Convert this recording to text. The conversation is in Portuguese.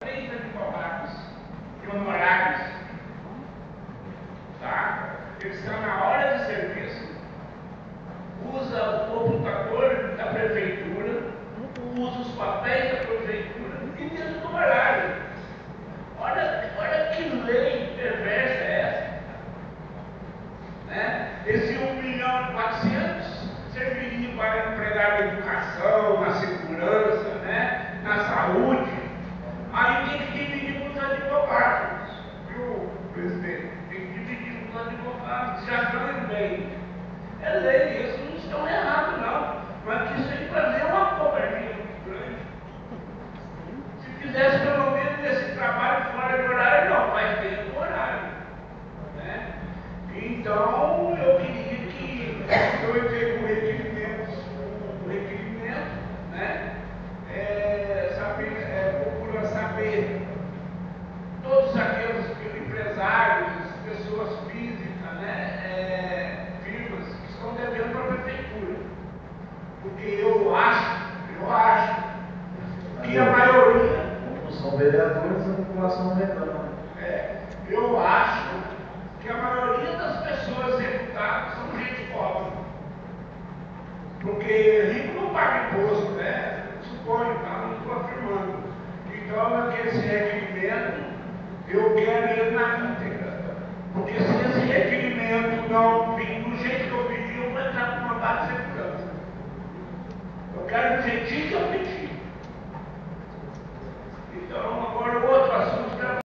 três advogados e. Tá? Eles estão na hora de serviço, usa o computador da prefeitura, usa os papéis da prefeitura e dentro do horário. Olha, olha que lei perversa é essa. Né? Esse 1 milhão e 400 serviria para empregar na educação, na segurança, né? na saúde. Aí tem que dividir com os advogados, viu, presidente? Tem que dividir com advogados, já bem. É lei, eles não estão errados não. Mas isso aí fazer uma covardia muito grande. Se fizesse pelo menos esse trabalho fora de horário, não, mas dentro do horário. Né? Então eu queria que eu entrei com o requerimento, o requerimento, né? É, saber, é, procura saber todos aqueles empresários, pessoas físicas, né? É, vivas, que estão devendo para a prefeitura. Porque eu acho, eu acho, que a maioria Como são vereadores, a população reclama. é, eu acho que a maioria das pessoas executadas são gente pobre. Porque rico não paga imposto, né? Suponho, tá? Não estou afirmando. Então, naquele requerimento, eu quero ele na